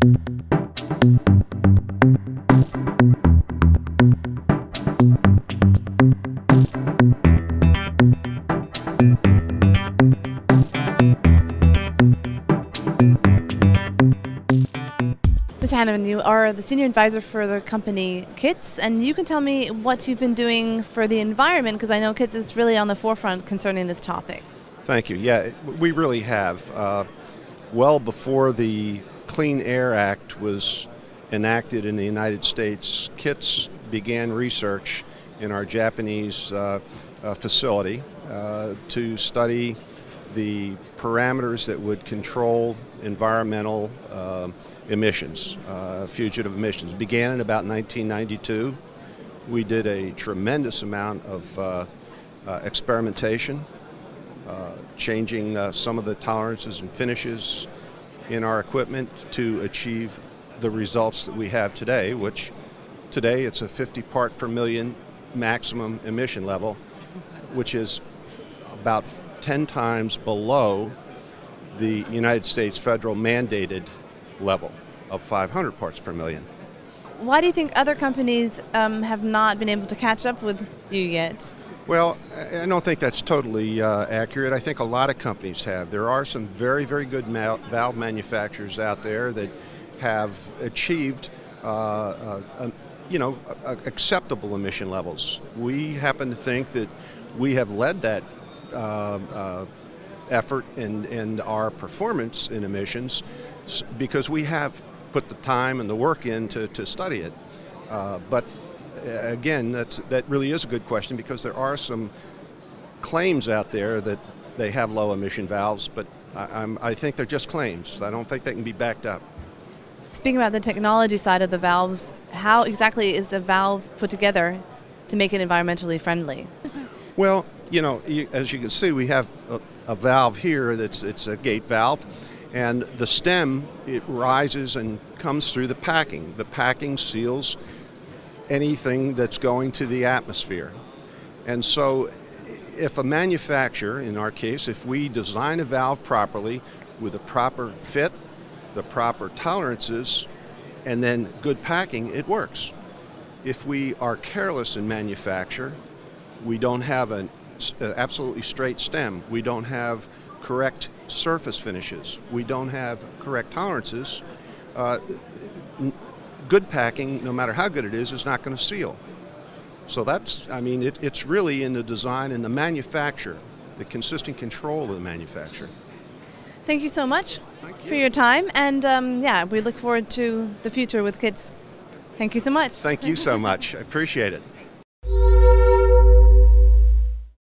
Mr. Hannafin, you are the senior advisor for the company Kitz, and you can tell me what you've been doing for the environment because I know Kitz is really on the forefront concerning this topic. Thank you. Yeah, we really have. Uh, well before the Clean Air Act was enacted in the United States, Kitz began research in our Japanese uh, uh, facility uh, to study the parameters that would control environmental uh, emissions, uh, fugitive emissions. Began in about 1992. We did a tremendous amount of uh, experimentation, changing some of the tolerances and finishes in our equipment to achieve the results that we have today, which today it's a 50 part per million maximum emission level, which is about 10 times below the United States federal mandated level of 500 parts per million. Why do you think other companies um, have not been able to catch up with you yet? Well, I don't think that's totally uh, accurate. I think a lot of companies have. There are some very, very good valve manufacturers out there that have achieved, uh, uh, you know, acceptable emission levels. We happen to think that we have led that uh, uh, effort and, and our performance in emissions because we have put the time and the work in to, to study it. Uh, but Uh, again, that's, that really is a good question because there are some claims out there that they have low emission valves, but I, I think they're just claims. I don't think they can be backed up. Speaking about the technology side of the valves, how exactly is the valve put together to make it environmentally friendly? well, you know, you, as you can see, we have a, a valve here that's it's a gate valve and the stem it rises and comes through the packing. The packing seals anything that's going to the atmosphere. And so if a manufacturer, in our case, if we design a valve properly with a proper fit, the proper tolerances, and then good packing, it works. If we are careless in manufacture, we don't have an absolutely straight stem, we don't have correct surface finishes, we don't have correct tolerances, uh, good packing, no matter how good it is, is not going to seal. So that's, I mean, it, it's really in the design and the manufacture, the consistent control of the manufacturer. Thank you so much you. for your time, and um, yeah, we look forward to the future with Kitz. Thank you so much. Thank you so much. I appreciate it.